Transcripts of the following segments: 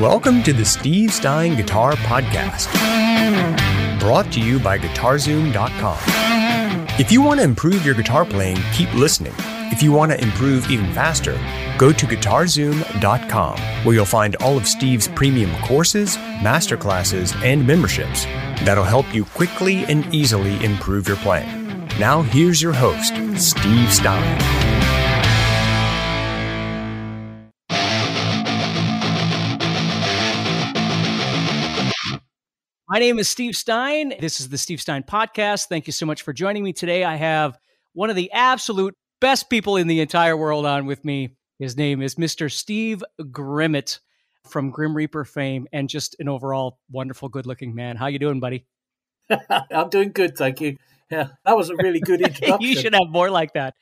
Welcome to the Steve Stine Guitar Podcast, brought to you by GuitarZoom.com. If you want to improve your guitar playing, keep listening. If you want to improve even faster, go to GuitarZoom.com, where you'll find all of Steve's premium courses, masterclasses, and memberships that'll help you quickly and easily improve your playing. Now, here's your host, Steve Stine. My name is Steve Stine. This is the Steve Stine Podcast. Thank you so much for joining me today. I have one of the absolute best people in the entire world on with me. His name is Mr. Steve Grimmett from Grim Reaper fame and just an overall wonderful, good looking man. How you doing, buddy? I'm doing good, thank you. Yeah, that was a really good introduction. you should have more like that.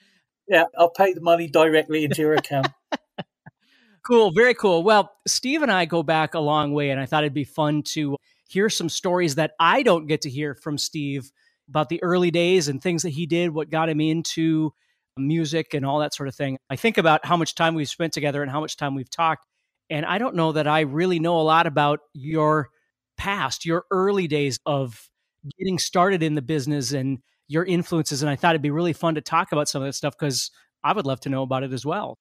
Yeah, I'll pay the money directly into your account. cool, very cool. Well, Steve and I go back a long way, and I thought it'd be fun to hear some stories that I don't get to hear from Steve about the early days and things that he did, what got him into music and all that sort of thing. I think about how much time we've spent together and how much time we've talked. And I don't know that I really know a lot about your past, your early days of getting started in the business and your influences. And I thought it'd be really fun to talk about some of that stuff because I would love to know about it as well.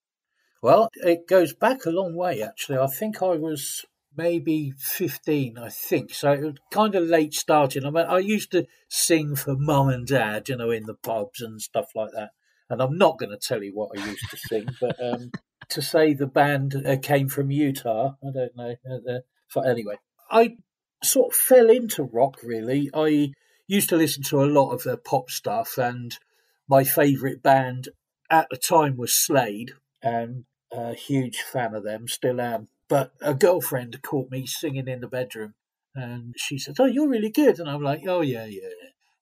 Well, it goes back a long way, actually. I think I was maybe 15, I think. So it was kind of late starting. I mean, I used to sing for mum and dad, you know, in the pubs and stuff like that. And I'm not going to tell you what I used to sing, but um, to say the band uh, came from Utah, I don't know. Uh, anyway, I sort of fell into rock, really. I used to listen to a lot of uh, pop stuff, and my favourite band at the time was Slade, and a huge fan of them, still am. But a girlfriend caught me singing in the bedroom and she said, Oh, you're really good. And I'm like, Oh, yeah, yeah.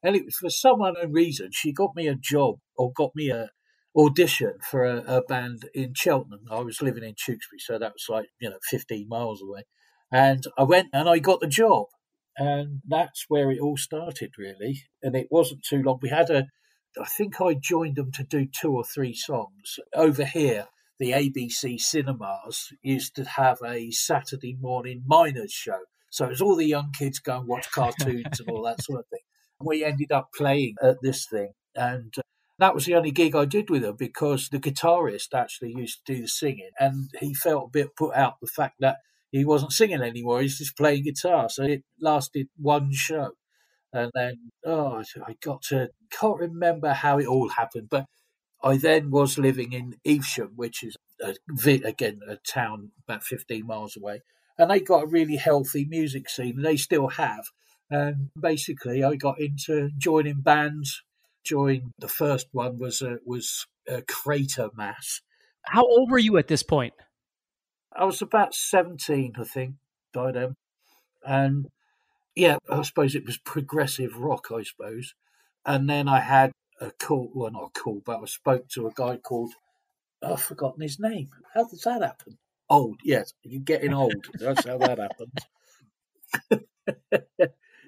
And it was for some unknown reason, she got me a job or got me a audition for a, a band in Cheltenham. I was living in Tewkesbury, so that was like, you know, 15 miles away. And I went and I got the job. And that's where it all started, really. And it wasn't too long. We had a, I think I joined them to do two or three songs over here the ABC cinemas used to have a Saturday morning minors show. So it was all the young kids go and watch cartoons and all that sort of thing. And we ended up playing at this thing. And uh, that was the only gig I did with her because the guitarist actually used to do the singing. And he felt a bit put out the fact that he wasn't singing anymore. He's just playing guitar. So it lasted one show. And then, oh, I got to, can't remember how it all happened, but I then was living in Evesham, which is a, again a town about 15 miles away, and they got a really healthy music scene, and they still have. And basically, I got into joining bands. Joined the first one was a, was a Crater Mass. How old were you at this point? I was about 17, I think, by then. And yeah, I suppose it was progressive rock, I suppose. And then I had a call, well, not a call, but I spoke to a guy called, I've forgotten his name. How does that happen? Old, yes, you're getting old. That's how that happens.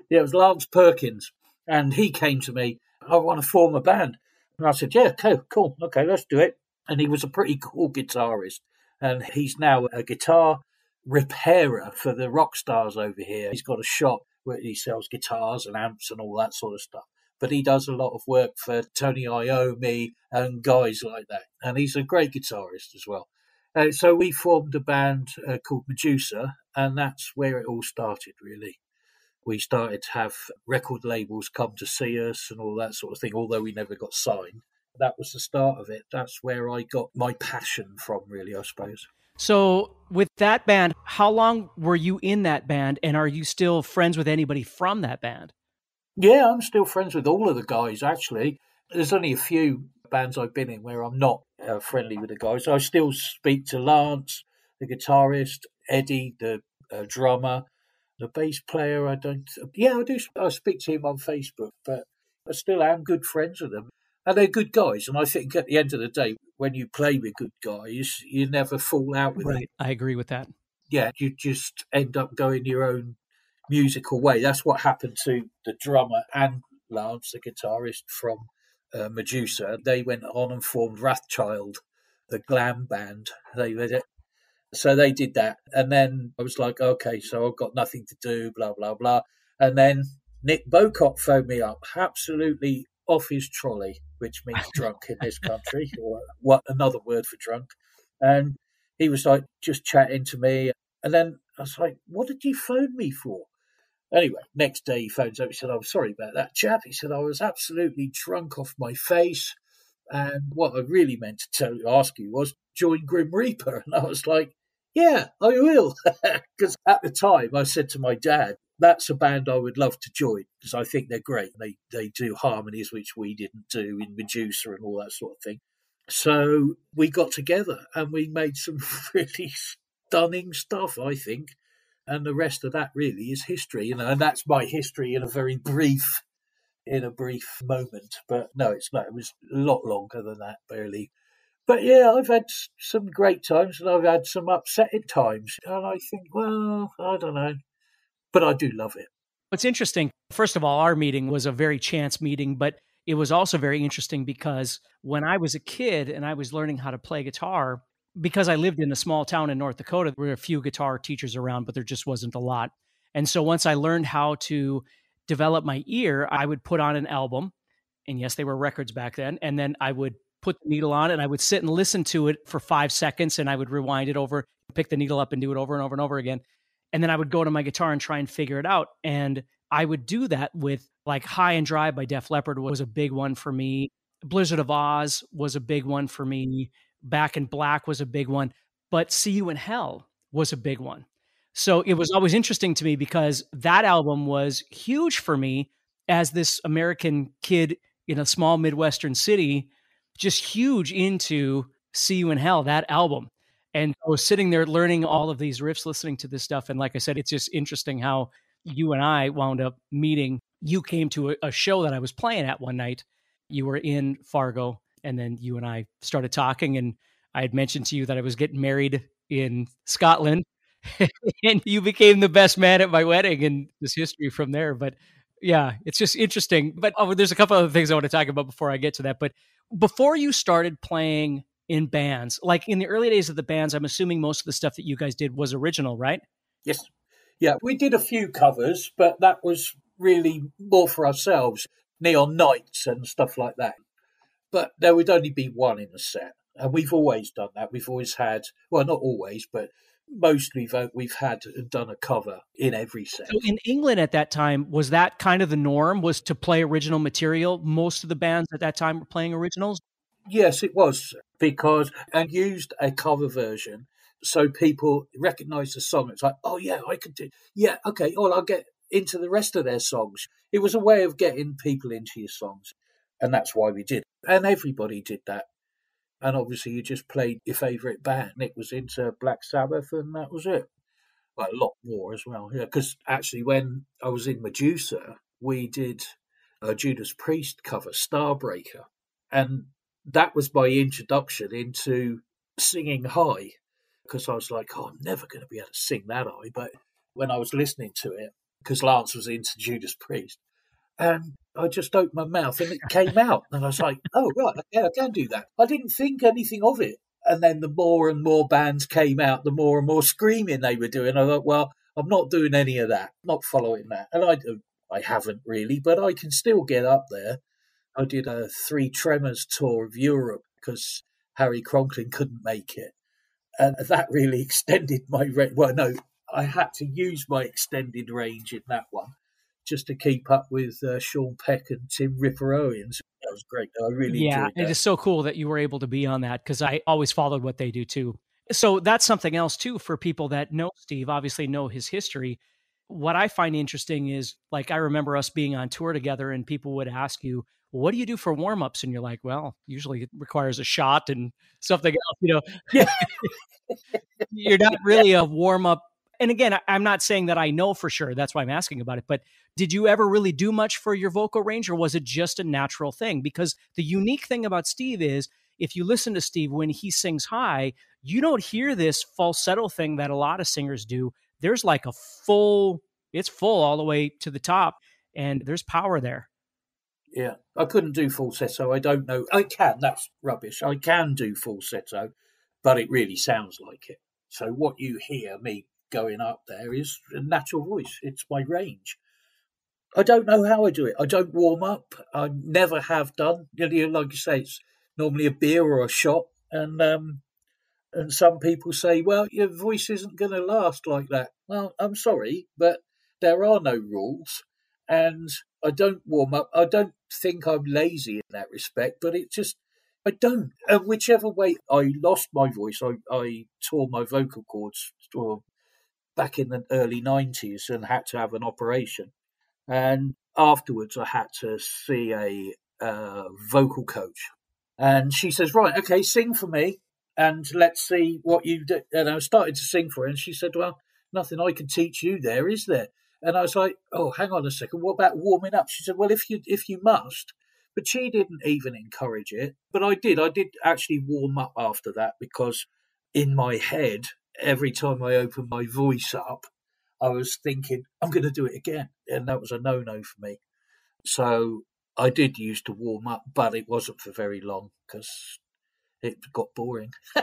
yeah, it was Lance Perkins, and he came to me, I want to form a band. And I said, Yeah, cool, cool, okay, let's do it. And he was a pretty cool guitarist, and he's now a guitar repairer for the rock stars over here. He's got a shop where he sells guitars and amps and all that sort of stuff but he does a lot of work for Tony Iommi and guys like that. And he's a great guitarist as well. Uh, so we formed a band uh, called Medusa, and that's where it all started, really. We started to have record labels come to see us and all that sort of thing, although we never got signed. That was the start of it. That's where I got my passion from, really, I suppose. So, with that band, how long were you in that band, and are you still friends with anybody from that band? Yeah, I'm still friends with all of the guys, actually. There's only a few bands I've been in where I'm not uh, friendly with the guys. I still speak to Lance, the guitarist, Eddie, the uh, drummer, the bass player. I don't. Yeah, I do. I speak to him on Facebook, but I still am good friends with them, and they're good guys. And I think at the end of the day, when you play with good guys, you never fall out with them. right. them. I agree with that. Yeah, you just end up going your own musical way. That's what happened to the drummer and Lance, the guitarist from uh, Medusa. They went on and formed Wrathchild, the glam band. They did it. So they did that. And then I was like, okay, so I've got nothing to do, blah, blah, blah. And then Nick Bowcott phoned me up, absolutely off his trolley, which means drunk in this country, or what another word for drunk. And he was like just chatting to me. And then I was like, what did you phone me for? Anyway, next day he phones up. He said, I'm sorry about that, chap. He said, I was absolutely drunk off my face. And what I really meant to tell you, ask you was join Grim Reaper. And I was like, yeah, I will. Because at the time I said to my dad, that's a band I would love to join because I think they're great. They they do harmonies which we didn't do in Medusa and all that sort of thing. So we got together and we made some really stunning stuff, I think. And the rest of that really is history, you know, and that's my history in a very brief in a brief moment. But no, it's not. It was a lot longer than that, barely. But yeah, I've had some great times and I've had some upsetting times. And I think, well, I don't know. But I do love it. It's interesting. First of all, our meeting was a very chance meeting, but it was also very interesting because when I was a kid and I was learning how to play guitar, because I lived in a small town in North Dakota, there were a few guitar teachers around, but there just wasn't a lot. And so once I learned how to develop my ear, I would put on an album. And yes, they were records back then. And then I would put the needle on and I would sit and listen to it for five seconds and I would rewind it over, pick the needle up and do it over and over and over again. And then I would go to my guitar and try and figure it out. And I would do that with like High and Dry by Def Leppard was a big one for me. Blizzard of Ozz was a big one for me. Back in Black was a big one. But See You in Hell was a big one. So it was always interesting to me because that album was huge for me as this American kid in a small Midwestern city just huge into See You in Hell, that album. And I was sitting there learning all of these riffs, listening to this stuff. And like I said, it's just interesting how you and I wound up meeting. You came to a, a show that I was playing at one night. You were in Fargo, and then you and I started talking. And I had mentioned to you that I was getting married in Scotland. and you became the best man at my wedding, and this history from there. But yeah, it's just interesting. But oh, there's a couple other things I want to talk about before I get to that. But before you started playing in bands, like in the early days of the bands, I'm assuming most of the stuff that you guys did was original, right? Yes. Yeah, we did a few covers, but that was really more for ourselves, Neon Knights and stuff like that. But there would only be one in a set. And we've always done that. We've always had, well, not always, but mostly we've had done a cover in every set. So in England at that time, was that kind of the norm? Was to play original material? Most of the bands at that time were playing originals. Yes, it was because and used a cover version so people recognise the song. It's like, oh yeah, I could do. Yeah, okay. Well, I'll get into the rest of their songs. It was a way of getting people into your songs, and that's why we did. And everybody did that and obviously you just played your favourite band. Nick was into Black Sabbath, and that was it. A lot more as well, yeah. Because actually, when I was in Medusa, we did a Judas Priest cover, Starbreaker, and that was my introduction into singing high. Because I was like, oh, I'm never going to be able to sing that high. But when I was listening to it, because Lance was into Judas Priest, and I just opened my mouth and it came out. And I was like, oh, right, yeah, I can do that. I didn't think anything of it. And then the more and more bands came out, the more and more screaming they were doing. I thought, well, I'm not doing any of that, not following that. And I, I haven't really, but I can still get up there. I did a Three Tremors tour of Europe because Harry Conklin couldn't make it. And that really extended my range. Well, no, I had to use my extended range in that one just to keep up with uh, Sean Peck and Tim Ripper Owens. That was great. I really yeah, it is so cool that you were able to be on that because I always followed what they do too. So that's something else too for people that know Steve, obviously know his history. What I find interesting is like I remember us being on tour together and people would ask you, what do you do for warm ups? And you're like, well, usually it requires a shot and something else, you know. Yeah. you're not really a warm up and again, I'm not saying that I know for sure. That's why I'm asking about it. But did you ever really do much for your vocal range, or was it just a natural thing? Because the unique thing about Steve is if you listen to Steve when he sings high, you don't hear this falsetto thing that a lot of singers do. There's like a full, it's full all the way to the top, and there's power there. Yeah, I couldn't do falsetto. I don't know. I can. That's rubbish. I can do falsetto, but it really sounds like it. So what you hear me going up there is a natural voice. It's my range. I don't know how I do it. I don't warm up. I never have done. You know, like you say, it's normally a beer or a shot, and um, and some people say, well, your voice isn't going to last like that. Well, I'm sorry, but there are no rules, and I don't warm up. I don't think I'm lazy in that respect, but it just I don't. And whichever way I lost my voice, I, I tore my vocal cords or back in the early 90s and had to have an operation. And afterwards, I had to see a uh, vocal coach. And she says, Right, okay, sing for me and let's see what you do. And I started to sing for her. And she said, Well, nothing I can teach you there, is there? And I was like, Oh, hang on a second. What about warming up? She said, Well, if you if you must. But she didn't even encourage it. But I did. I did actually warm up after that because in my head, every time I opened my voice up, I was thinking, I'm going to do it again. And that was a no no for me. So I did used to warm up, but it wasn't for very long because it got boring.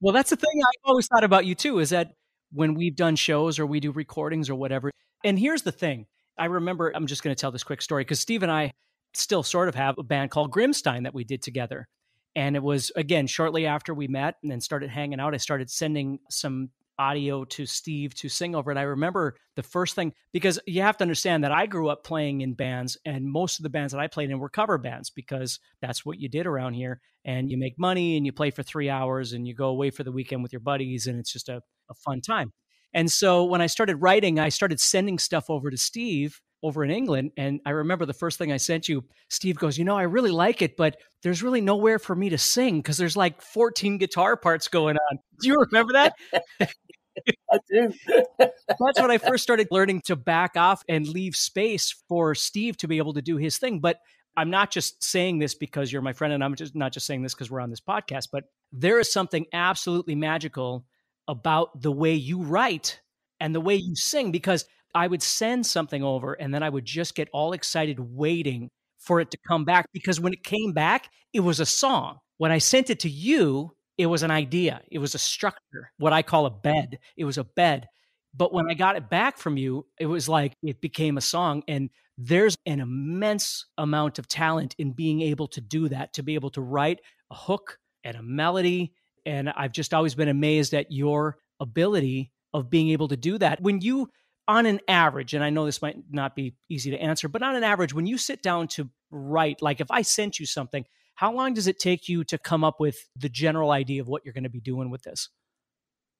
well, that's the thing I've always thought about you too is that when we've done shows or we do recordings or whatever, and here's the thing I remember, I'm just going to tell this quick story because Steve and I still sort of have a band called Grimstine that we did together. And it was, again, shortly after we met and then started hanging out, I started sending some audio to Steve to sing over it. I remember the first thing, because you have to understand that I grew up playing in bands, and most of the bands that I played in were cover bands because that's what you did around here. And you make money and you play for three hours and you go away for the weekend with your buddies, and it's just a, a fun time. And so when I started writing, I started sending stuff over to Steve over in England. And I remember the first thing I sent you, Steve goes, You know, I really like it, but there's really nowhere for me to sing because there's like 14 guitar parts going on. Do you remember that? I do. That's when I first started learning to back off and leave space for Steve to be able to do his thing. But I'm not just saying this because you're my friend, and I'm just not just saying this because we're on this podcast, but there is something absolutely magical about the way you write and the way you sing because I would send something over and then I would just get all excited waiting for it to come back because when it came back, it was a song. When I sent it to you, it was an idea, it was a structure, what I call a bed. It was a bed. But when I got it back from you, it was like it became a song. And there's an immense amount of talent in being able to do that, to be able to write a hook and a melody. And I've just always been amazed at your ability of being able to do that. When you on an average, and I know this might not be easy to answer, but on an average, when you sit down to write, like if I sent you something, how long does it take you to come up with the general idea of what you're going to be doing with this?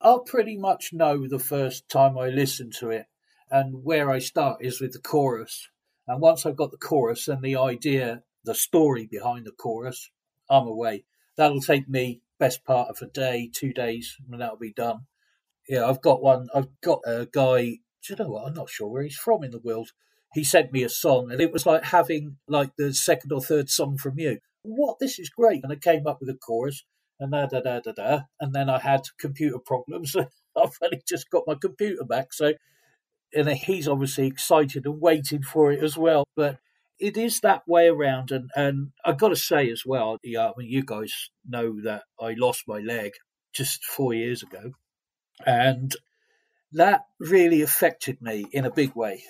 I'll pretty much know the first time I listen to it. And where I start is with the chorus. And once I've got the chorus and the idea, the story behind the chorus, I'm away. That'll take me best part of a day, two days, and that'll be done. Yeah, I've got one. I've got a guy you know what? I'm not sure where he's from in the world. He sent me a song, and it was like having like the second or third song from you. What? This is great. And I came up with a chorus, and da da da da da. And then I had computer problems. I've only just got my computer back, so and he's obviously excited and waiting for it as well. But it is that way around, and and I've got to say as well, yeah, I mean, you guys know that I lost my leg just four years ago, and that really affected me in a big way.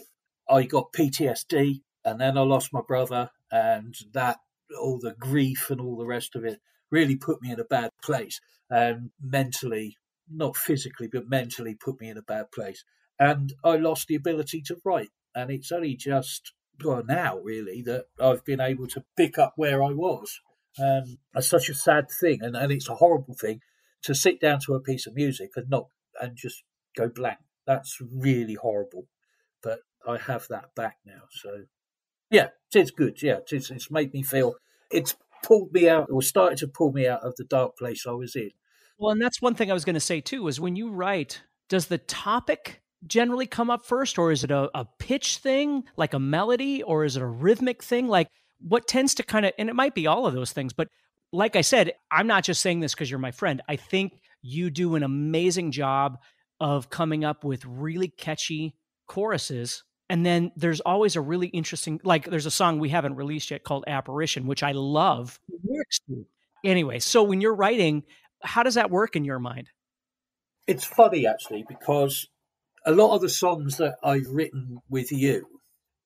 I got PTSD and then I lost my brother, and that all the grief and all the rest of it really put me in a bad place and mentally, not physically, but mentally put me in a bad place. And I lost the ability to write. And it's only just well, now, really, that I've been able to pick up where I was. Um, it's such a sad thing, and, and it's a horrible thing to sit down to a piece of music and not and just go blank. That's really horrible. But I have that back now. So, yeah, it's good. Yeah, it's, it's made me feel, it's pulled me out or started to pull me out of the dark place I was in. Well, and that's one thing I was going to say too is when you write, does the topic generally come up first, or is it a, a pitch thing, like a melody, or is it a rhythmic thing? Like, what tends to kind of, and it might be all of those things, but like I said, I'm not just saying this because you're my friend. I think you do an amazing job of coming up with really catchy choruses. And then there's always a really interesting, like there's a song we haven't released yet called Apparition, which I love. Anyway, so when you're writing, How does that work in your mind? It's funny actually because a lot of the songs that I've written with you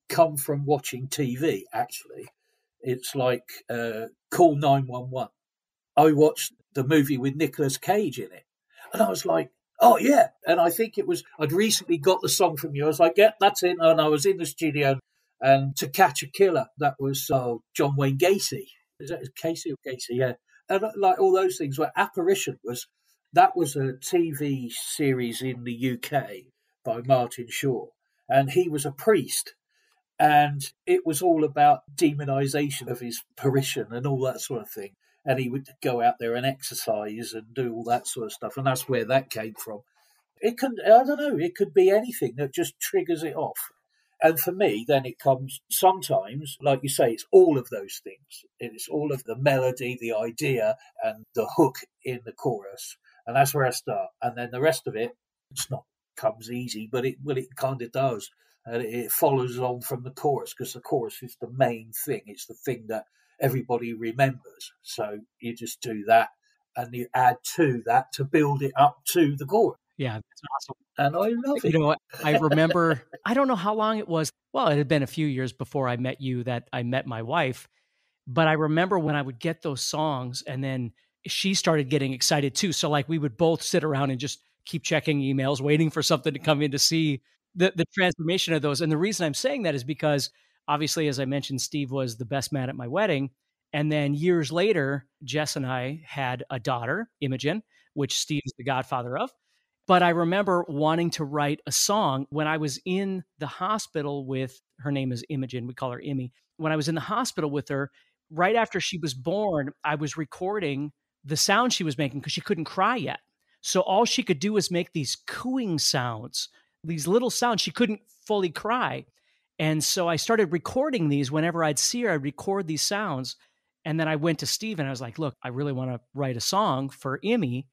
come from watching TV. Actually, it's like uh, Call Nine One One. I watched the movie with Nicolas Cage in it, and I was like, "Oh yeah!" And I think it was I'd recently got the song from you. I was like, "Yeah, that's it." And I was in the studio, and To Catch a Killer, that was uh, John Wayne Gacy. Is that Casey or Gacy? Yeah, and uh, like all those things. Where Apparition was that was a TV series in the UK by Martin Shaw, and he was a priest. And it was all about demonization of his parishioner and all that sort of thing. And he would go out there and exorcise and do all that sort of stuff. And that's where that came from. It could, I don't know, it could be anything that just triggers it off. And for me, then it comes sometimes, like you say, it's all of those things. It's all of the melody, the idea, and the hook in the chorus. And that's where I start. And then the rest of it, it's not comes easy, but it well, it kind of does. And it follows on from the chorus because the chorus is the main thing. It's the thing that everybody remembers. So you just do that and you add to that to build it up to the chorus. Yeah, that's awesome. And I love it. You know? I remember, I don't know how long it was. Well, it had been a few years before I met you that I met my wife. But I remember when I would get those songs and then she started getting excited too. So, like, we would both sit around and just keep checking emails, waiting for something to come in to see the, the transformation of those. And the reason I'm saying that is because obviously, as I mentioned, Steve was the best man at my wedding. And then years later, Jess and I had a daughter, Imogen, which Steve is the godfather of. But I remember wanting to write a song when I was in the hospital with her name is Imogen. We call her Immy. When I was in the hospital with her, right after she was born, I was recording the sound she was making because she couldn't cry yet. So all she could do was make these cooing sounds, these little sounds. She couldn't fully cry. And so I started recording these whenever I'd see her, I'd record these sounds. And then I went to Steve and I was like, look, I really want to write a song for Immy.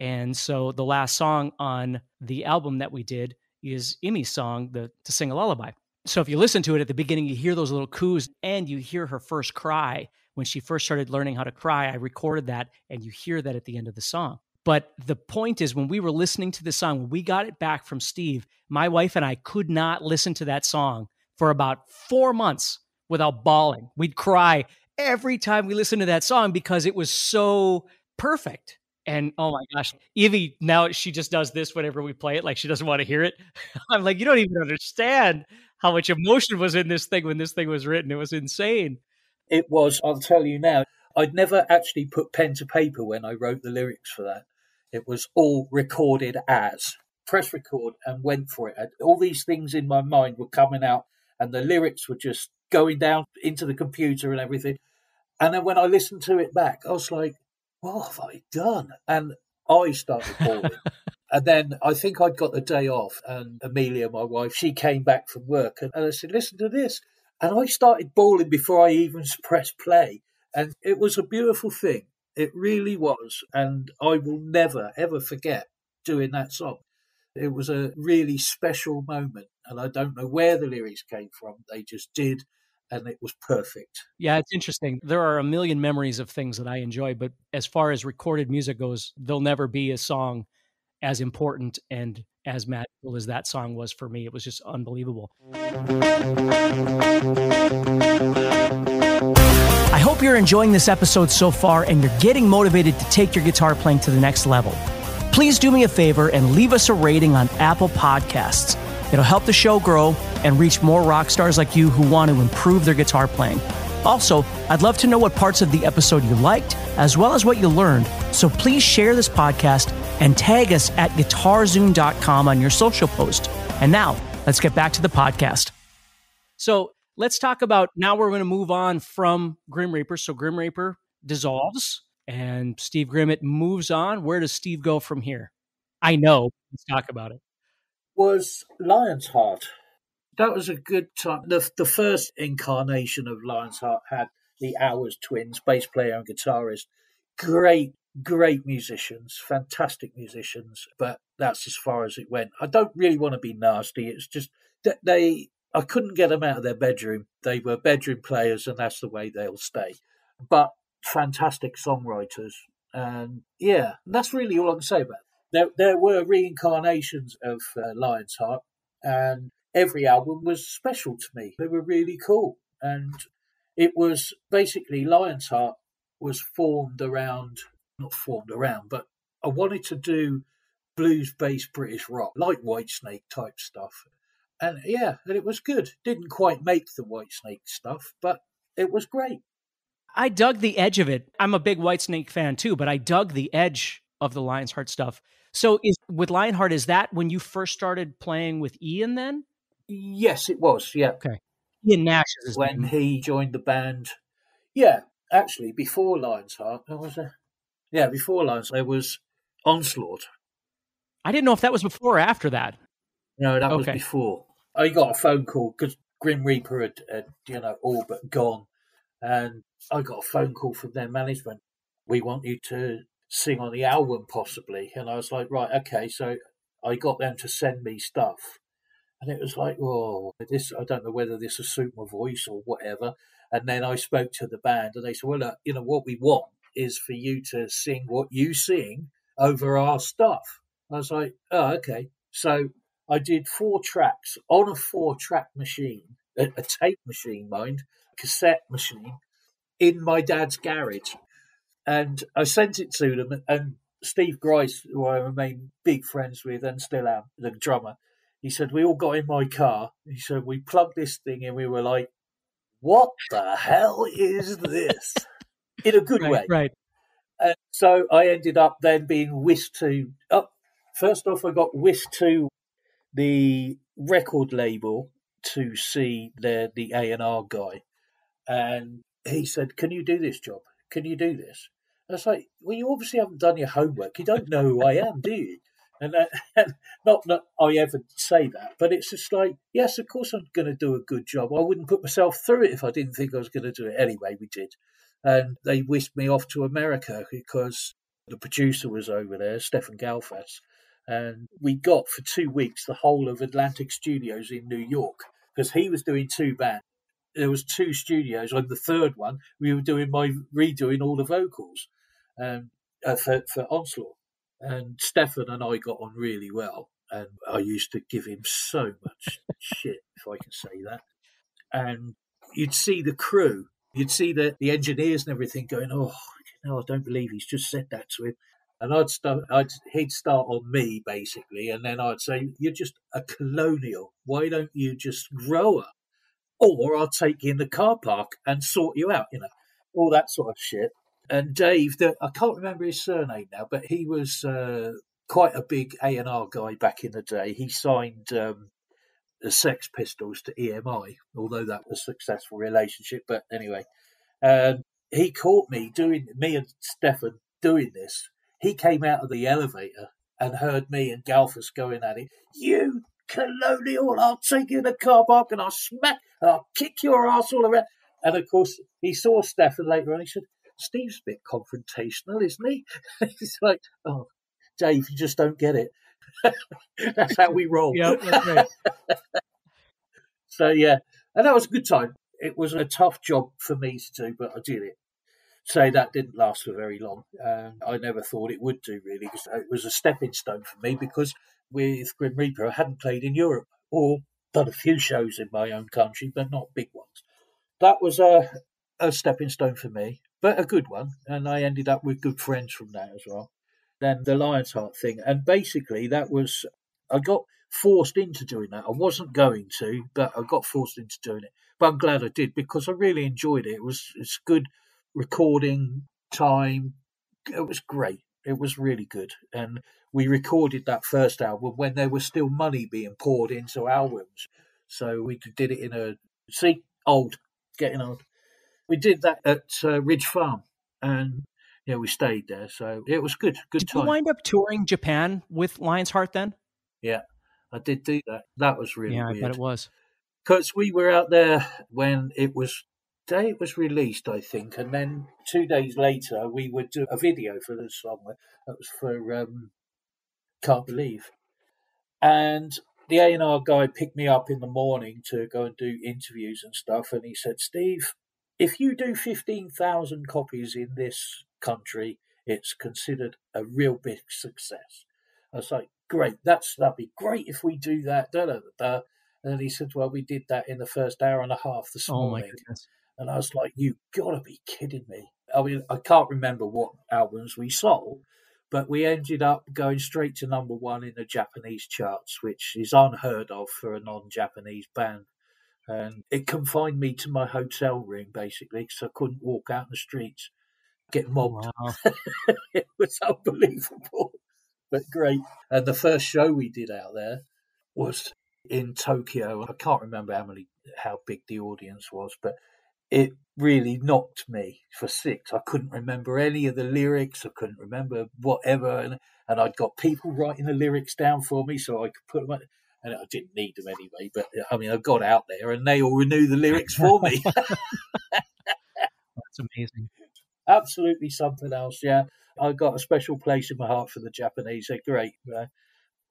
And so the last song on the album that we did is Immy's song, the To Sing a Lullaby. So if you listen to it at the beginning, you hear those little coos and you hear her first cry. When she first started learning how to cry, I recorded that and you hear that at the end of the song. But the point is, when we were listening to the song, when we got it back from Steve, my wife and I could not listen to that song for about four months without bawling. We'd cry every time we listened to that song because it was so perfect. And oh my gosh, Evie, now she just does this whenever we play it, like she doesn't want to hear it. I'm like, you don't even understand how much emotion was in this thing when this thing was written. It was insane. It was, I'll tell you now, I'd never actually put pen to paper when I wrote the lyrics for that. It was all recorded as press record and went for it. And all these things in my mind were coming out, and the lyrics were just going down into the computer and everything. And then when I listened to it back, I was like, what have I done? And I started bawling. and then I think I'd got the day off, and Amelia, my wife, she came back from work, and, and I said, listen to this. And I started bawling before I even pressed play. And it was a beautiful thing. It really was. And I will never, ever forget doing that song. It was a really special moment. And I don't know where the lyrics came from. They just did. And it was perfect. Yeah, it's interesting. There are a million memories of things that I enjoy, but as far as recorded music goes, there'll never be a song as important and as magical as that song was for me. It was just unbelievable. I hope you're enjoying this episode so far and you're getting motivated to take your guitar playing to the next level. Please do me a favor and leave us a rating on Apple Podcasts. It'll help the show grow and reach more rock stars like you who want to improve their guitar playing. Also, I'd love to know what parts of the episode you liked, as well as what you learned. So please share this podcast and tag us at guitarzoom.com on your social post. And now, let's get back to the podcast. So let's talk about now we're going to move on from Grim Reaper. So Grim Reaper dissolves and Steve Grimmett moves on. Where does Steve go from here? I know. Let's talk about it. Was Lionsheart. That was a good time. The, the first incarnation of Lionsheart had the Owers twins, bass player and guitarist. Great great musicians, fantastic musicians, but that's as far as it went. I don't really want to be nasty. It's just that they, I couldn't get them out of their bedroom. They were bedroom players, and that's the way they'll stay. But fantastic songwriters, And yeah, that's really all I can say about it. There, there were reincarnations of uh, Lionsheart, and every album was special to me. They were really cool. And it was basically Lionsheart was formed around, not formed around, but I wanted to do blues based British rock, like Whitesnake type stuff. And yeah, and it was good. Didn't quite make the Whitesnake stuff, but it was great. I dug the edge of it. I'm a big Whitesnake fan too, but I dug the edge of the Lionsheart stuff. So is with Lionheart, is that when you first started playing with Ian then? Yes, it was, yeah. Okay. Ian Nash is when name. he joined the band. Yeah, actually, before Lionsheart, there was a yeah, before Lion's there was Onslaught. I didn't know if that was before or after that. No, that was before. I got a phone call because Grim Reaper had, had, you know, all but gone, and I got a phone call from their management. We want you to sing on the album, possibly. And I was like, right, okay. So I got them to send me stuff, and it was like, oh, this. I don't know whether this will suit my voice or whatever. And then I spoke to the band, and they said, well, look, you know, what we want is for you to sing what you sing over our stuff. I was like, oh, okay. So I did four tracks on a four track machine, a, a tape machine, mind, cassette machine, in my dad's garage. And I sent it to them, and Steve Grice, who I remain big friends with and still am, the drummer, he said, We all got in my car. He said, We plugged this thing in, we were like, What the hell is this? In a good Right, way. right. And so I ended up then being whisked to. Oh, first off, I got whisked to the record label to see the the A and R guy, and he said, "Can you do this job? Can you do this?" I was like, "Well, you obviously haven't done your homework. You don't know who I am, do you?" And, that, not that I ever say that, but it's just like, yes, of course I'm going to do a good job. I wouldn't put myself through it if I didn't think I was going to do it. Anyway, we did and they whisked me off to America because the producer was over there, Stefan Galfas, and we got for two weeks the whole of Atlantic Studios in New York because he was doing two bands. There was two studios. On the third one, we were doing my redoing all the vocals um, uh, for for Onslaught, and Stefan and I got on really well. And I used to give him so much shit, if I can say that. And you'd see the crew you'd see the, the engineers and everything going, oh, no, I don't believe he's just said that to him. And I'd start, I'd, he'd start on me basically, and then I'd say, you're just a colonial. Why don't you just grow up? Or I'll take you in the car park and sort you out, you know, all that sort of shit. And Dave, the, I can't remember his surname now, but he was uh, quite a big A and R guy back in the day. He signed um, the Sex Pistols to EMI, although that was a successful relationship. But anyway, um, he caught me doing me and Stefan doing this. He came out of the elevator and heard me and Galfas going at it. You colonial! I'll take you in the car park and I'll smack, I'll kick your ass all around. And of course, he saw Stefan later on. He said, "Steve's a bit confrontational, isn't he?" He's like, "Oh, Dave, you just don't get it." That's how we roll. Yeah, right. So yeah, and that was a good time. It was a tough job for me to do, but I did it. So that didn't last for very long. Um, I never thought it would do really, because it was a stepping stone for me. Because with Grim Reaper, I hadn't played in Europe or done a few shows in my own country, but not big ones. That was a a stepping stone for me, but a good one. And I ended up with good friends from that as well. Then the Lionsheart thing, and basically that was I got forced into doing that. I wasn't going to, but I got forced into doing it. But I'm glad I did because I really enjoyed it. It was it's good recording time. It was great. It was really good. And we recorded that first album when there was still money being poured into albums. So we did it in a see old, getting old. We did that at uh, Ridge Farm, and yeah, we stayed there. So it was good. Good Did time. you wind up touring Japan with Lionsheart then? Yeah, I did do that. That was really yeah, I weird. bet it was. because we were out there when it was day it was released, I think, and then two days later we would do a video for the song. That was for um, "Can't Believe," and the A and R guy picked me up in the morning to go and do interviews and stuff, and he said, "Steve, if you do fifteen thousand copies in this country it's considered a real big success. I was like, great, that's that'd be great if we do that. Da, da, da. And he said, well, we did that in the first hour and a half this Oh my morning. goodness. And I was like, you gotta be kidding me. I mean, I can't remember what albums we sold, but we ended up going straight to number one in the Japanese charts, which is unheard of for a non Japanese band. And it confined me to my hotel room, basically, because I couldn't walk out in the streets, get mobbed. Wow. it was unbelievable, but great. And the first show we did out there was in Tokyo. I can't remember how many, how big the audience was, but it really knocked me for six. I couldn't remember any of the lyrics. I couldn't remember whatever, and, and I'd got people writing the lyrics down for me so I could put them. And I didn't need them anyway, but I mean, I got out there and they all knew the lyrics for me. That's amazing. Absolutely something else. Yeah, I've got a special place in my heart for the Japanese. They're great. Uh,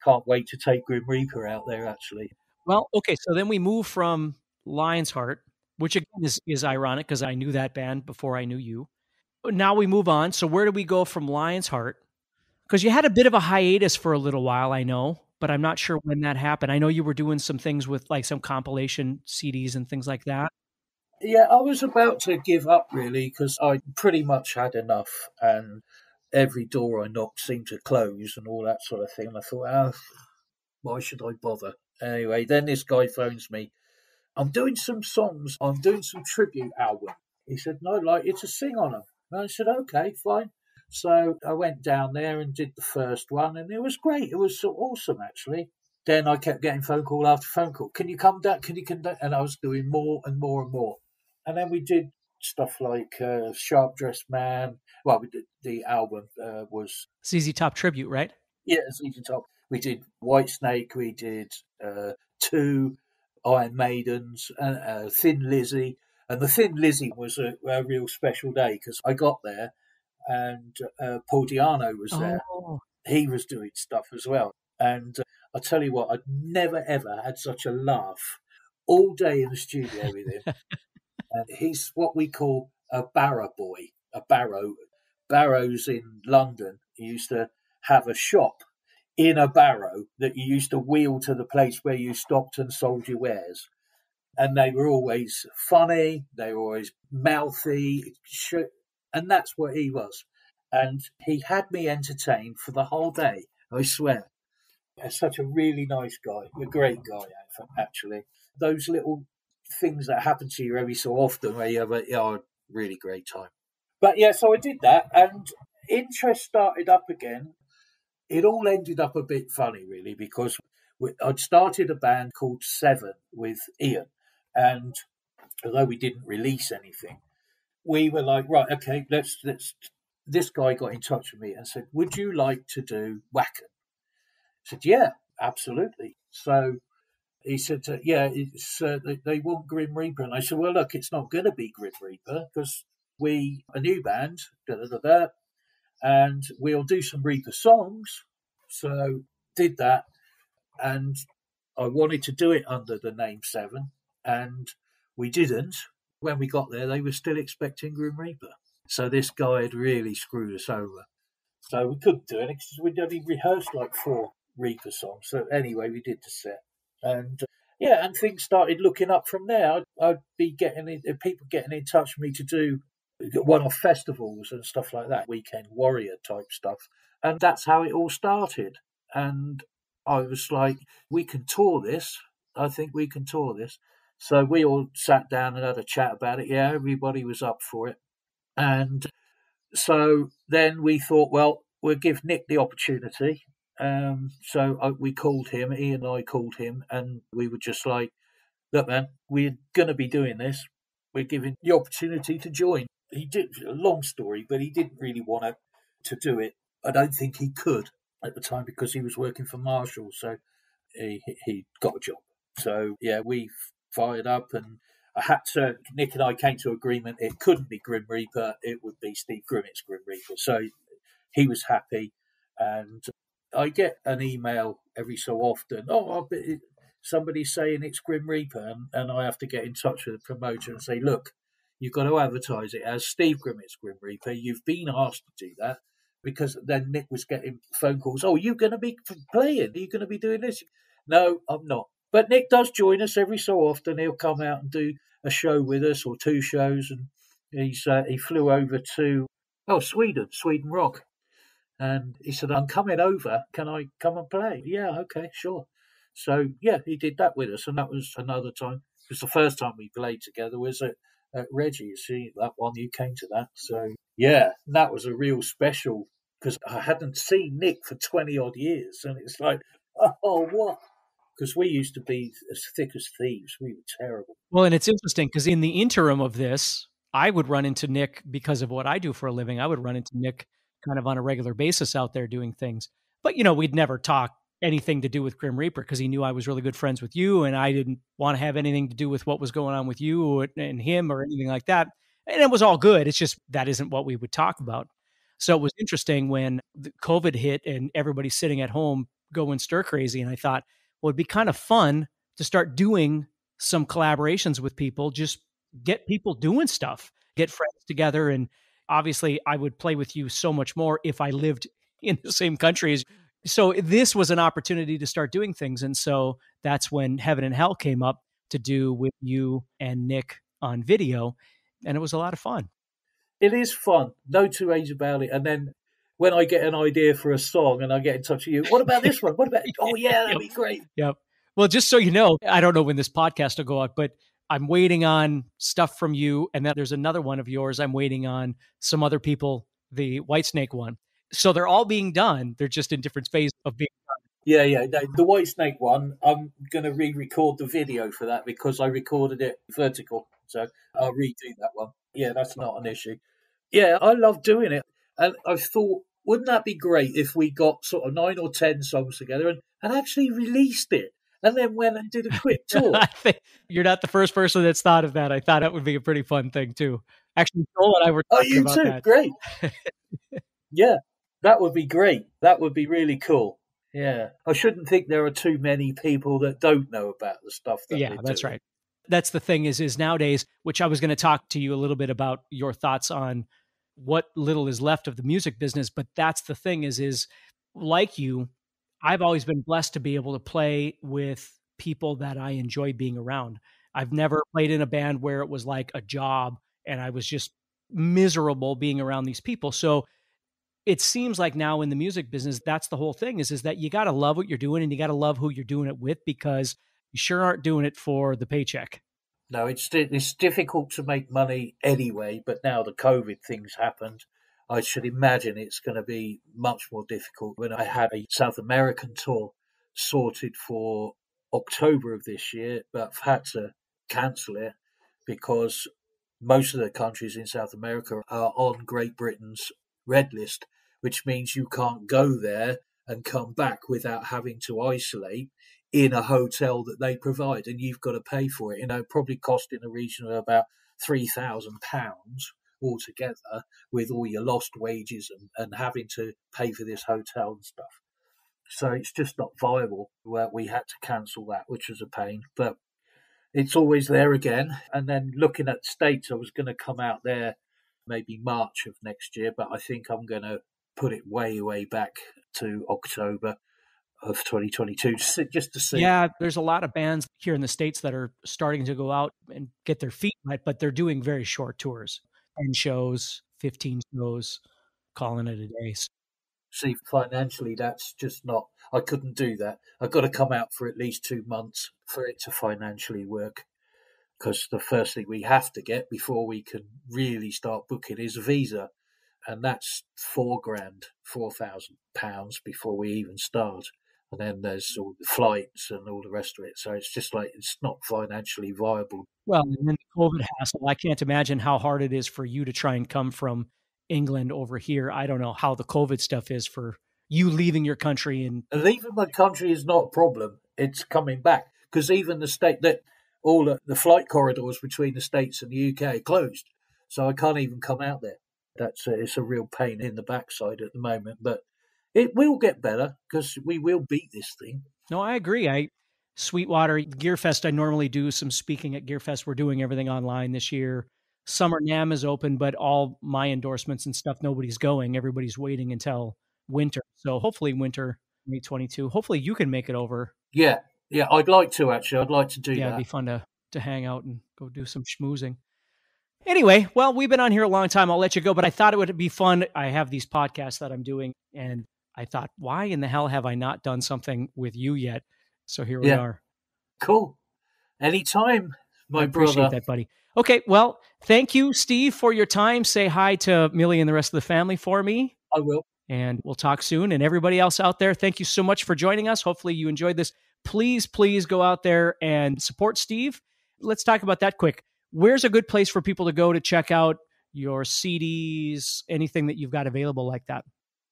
can't wait to take Grim Reaper out there. Actually, Well, okay, so then we move from Lionsheart, which again is, is ironic because I knew that band before I knew you. Now we move on. So where do we go from Lionsheart? Because you had a bit of a hiatus for a little while, I know, but I'm not sure when that happened. I know you were doing some things with like some compilation CDs and things like that. Yeah, I was about to give up really because I pretty much had enough, and every door I knocked seemed to close and all that sort of thing. And I thought, oh, why should I bother? Anyway, then this guy phones me. I'm doing some songs. I'm doing some tribute album. He said, no, like you to sing on them. And I said, okay, fine. So I went down there and did the first one, and it was great. It was so awesome, actually. Then I kept getting phone call after phone call. Can you come down? Can you come down? And I was doing more and more and more. And then we did stuff like uh, Sharp Dressed Man. Well, we did, the album uh, was ZZ Top tribute, right? yeah, ZZ Top. We did Whitesnake. We did uh, two Iron Maidens, uh, uh, Thin Lizzy, and the Thin Lizzy was a, a real special day because I got there and uh, Paul Di'Anno was there. Oh, He was doing stuff as well, and uh, I tell you what, I'd never ever had such a laugh all day in the studio with him. and he's what we call a barrow boy, a barrow. Barrows in London you used to have a shop in a barrow that you used to wheel to the place where you stopped and sold your wares. And they were always funny, they were always mouthy, and that's what he was. And he had me entertained for the whole day, I swear. Such a really nice guy, a great guy, actually. Those little things that happen to you every so often where you have a, you know, a really great time. But yeah, so I did that, and interest started up again. It all ended up a bit funny, really, because I'd started a band called Seven with Ian, and although we didn't release anything, we were like, right, okay, let's let's. This guy got in touch with me and said, "Would you like to do Wacken?" I said, "Yeah, absolutely." So he said, uh, "Yeah, it's uh, they, they want Grim Reaper," and I said, "Well, look, it's not going to be Grim Reaper because we a new band, da da da da, and we'll do some Reaper songs." So did that, and I wanted to do it under the name Seven, and we didn't. When we got there, they were still expecting Grim Reaper. So this guy had really screwed us over. So we couldn't do it because we'd only rehearsed like four Reaper songs. So anyway, we did the set, and uh, yeah, and things started looking up from there. I'd, I'd be getting in, uh, people getting in touch with me to do one-off festivals and stuff like that, weekend warrior type stuff, and that's how it all started. And I was like, we can tour this. I think we can tour this. So we all sat down and had a chat about it. Yeah, everybody was up for it. And so then we thought, well, we'll give Nick the opportunity. Um, so I, we called him, He and I called him, and we were just like, look, man, we're going to be doing this. We're giving the opportunity to join. He did a long story, but he didn't really want to, to do it. I don't think he could at the time because he was working for Marshall. So he, he got a job. So yeah, we fired up and I had to, Nick and I came to agreement it couldn't be Grim Reaper, it would be Steve Grimmett's Grim Reaper. So he was happy. And I get an email every so often, oh, somebody's saying it's Grim Reaper. And, and I have to get in touch with the promoter and say, look, you've got to advertise it as Steve Grimmett's Grim Reaper. You've been asked to do that. because then Nick was getting phone calls. Oh, are you going to be playing? Are you going to be doing this? No, I'm not. But Nick does join us every so often. He'll come out and do a show with us or two shows, and he's uh, he flew over to oh Sweden, Sweden Rock, and he said, "I'm coming over. Can I come and play?" Yeah, okay, sure. So yeah, he did that with us, and that was another time. It was the first time we played together was at, at Reggie. You see that one you came to that. So yeah, that was a real special because I hadn't seen Nick for twenty odd years, and it's like, oh what? Because we used to be as thick as thieves. We were terrible. Well, and it's interesting because in the interim of this, I would run into Nick because of what I do for a living. I would run into Nick kind of on a regular basis out there doing things. But you know, we'd never talk anything to do with Grim Reaper because he knew I was really good friends with you, and I didn't want to have anything to do with what was going on with you and him or anything like that. And it was all good. It's just that isn't what we would talk about. So it was interesting when COVID hit and everybody's sitting at home going stir crazy. And I thought, well, it'd be kind of fun to start doing some collaborations with people, just get people doing stuff, get friends together. And obviously, I would play with you so much more if I lived in the same country as so this was an opportunity to start doing things and so that's when heaven and hell came up to do with you and nick on video and it was a lot of fun. It is fun. No two ways about it. And then when i get an idea for a song and i get in touch with you what about this one? What about oh yeah that'd be great. Yep. Well just so you know i don't know when this podcast will go out but i'm waiting on stuff from you and then there's another one of yours i'm waiting on some other people the Whitesnake one so they're all being done. They're just in different phases of being done. Yeah, yeah. The Whitesnake one, I'm going to re record the video for that because I recorded it vertical. So I'll redo that one. Yeah, that's not an issue. Yeah, I love doing it. And I thought, wouldn't that be great if we got sort of nine or 10 songs together and, and actually released it? and then went and did a quick tour. I think you're not the first person that's thought of that. I thought it would be a pretty fun thing too. Actually, Joel and I were oh, talking oh, you about too? that. Great. yeah, that would be great. That would be really cool. Yeah. I shouldn't think there are too many people that don't know about the stuff that Yeah, that's right. That's the thing is is nowadays, which I was going to talk to you a little bit about your thoughts on what little is left of the music business, but that's the thing is is like you, I've always been blessed to be able to play with people that I enjoy being around. I've never played in a band where it was like a job and I was just miserable being around these people. So it seems like now in the music business that's the whole thing is is that you got to love what you're doing and you got to love who you're doing it with because you sure aren't doing it for the paycheck. No it's it's difficult to make money anyway but now the covid things happened i should imagine it's going to be much more difficult. When i had a south american tour sorted for october of this year but i've had to cancel it because most of the countries in south america are on great britain's red list which means you can't go there and come back without having to isolate in a hotel that they provide, and you've got to pay for it. You know, probably cost in the region of about three thousand pounds altogether, with all your lost wages and, and having to pay for this hotel and stuff. So it's just not viable. Where we had to cancel that, which was a pain, but it's always there again. And then looking at states, I was going to come out there maybe March of next year, but I think I'm going to put it way, way back to October of 2022 just to see. Yeah, there's a lot of bands here in the States that are starting to go out and get their feet wet, but they're doing very short tours 10 shows, 15 shows, calling it a day. See, financially, that's just not, I couldn't do that. I've got to come out for at least two months for it to financially work. Because the first thing we have to get before we can really start booking is a visa and that's four grand, four thousand pounds before we even start. And then there's all the flights and all the rest of it. So it's just like it's not financially viable. Well, and then the COVID hassle. I can't imagine how hard it is for you to try and come from England over here. I don't know how the COVID stuff is for you leaving your country and leaving my country is not a problem. It's coming back because even the state that all the, the flight corridors between the states and the UK are closed, so I can't even come out there that's a, it's a real pain in the backside at the moment, but it will get better because we will beat this thing. No, I agree. I Sweetwater Gearfest. I normally do some speaking at Gearfest. We're doing everything online this year, Summer NAMM is open, but all my endorsements and stuff, nobody's going. Everybody's waiting until winter. So hopefully winter 2022. Hopefully you can make it over. Yeah, yeah, I'd like to actually. I'd like to do yeah, that. it'd be fun to to hang out and go do some schmoozing. Anyway, well, we've been on here a long time. I'll let you go, but I thought it would be fun. I have these podcasts that I'm doing, and I thought, why in the hell have I not done something with you yet? So here we are. Cool. Anytime, my I appreciate brother. that, buddy. Okay, well, thank you, Steve, for your time. Say hi to Millie and the rest of the family for me. I will. and we'll talk soon. And everybody else out there, thank you so much for joining us. Hopefully, you enjoyed this. Please, please go out there and support Steve. Let's talk about that quick. Where's a good place for people to go to check out your CDs, anything that you've got available like that?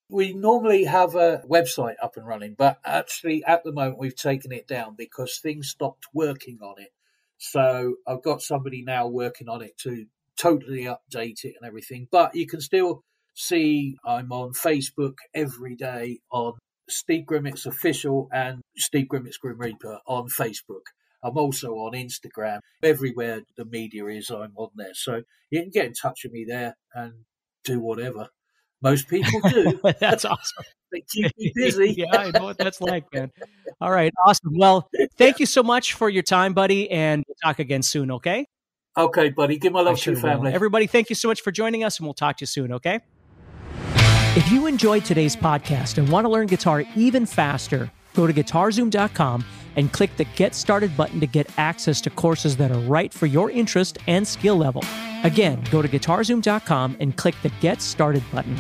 We normally have a website up and running, but actually at the moment we've taken it down because things stopped working on it. So I've got somebody now working on it to totally update it and everything. But you can still see I'm on Facebook every day on Steve Grimmett's official and Steve Grimmett's Grim Reaper on Facebook. I'm also on Instagram. Everywhere the media is, I'm on there. So you can get in touch with me there and do whatever. Most people do. That's awesome. They keep me busy. yeah, I know what that's like, man. All right, awesome. Well, thank you so much for your time, buddy, and we'll talk again soon, okay? Okay, buddy. Give my I love to sure your will. family. Everybody, thank you so much for joining us, and we'll talk to you soon, okay? If you enjoyed today's podcast and want to learn guitar even faster, go to guitarzoom.com and click the Get Started button to get access to courses that are right for your interest and skill level. Again, go to guitarzoom.com and click the Get Started button.